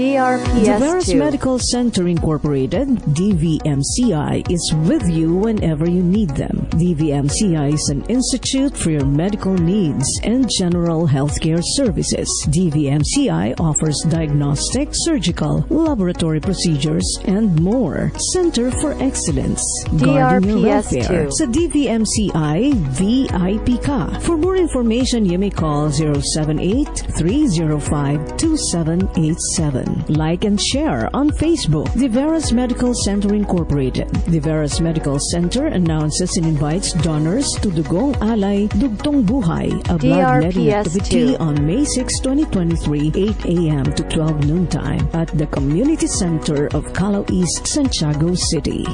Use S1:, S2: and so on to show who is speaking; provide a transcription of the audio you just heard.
S1: De Vera's
S2: DRPS2.
S1: Medical Center Incorporated, DVMCI, is with you whenever you need them. DVMCI is an institute for your medical needs and general healthcare services. DVMCI offers diagnostic, surgical, laboratory procedures, and more. Center for Excellence. Guarding your
S2: DRPS2.
S1: welfare. Sa DVMCI, VIP ka. For more information, you may call 078-305-2787. Like and share on Facebook. De Vera's Medical Center Incorporated. De Vera's Medical Center announces and invites donors to Dugong Alay Dugtong Buhay, a blood letting activity on May 6, 2023, 8 a.m. to 12 noon time at the Community Center of Calao East, Santiago City.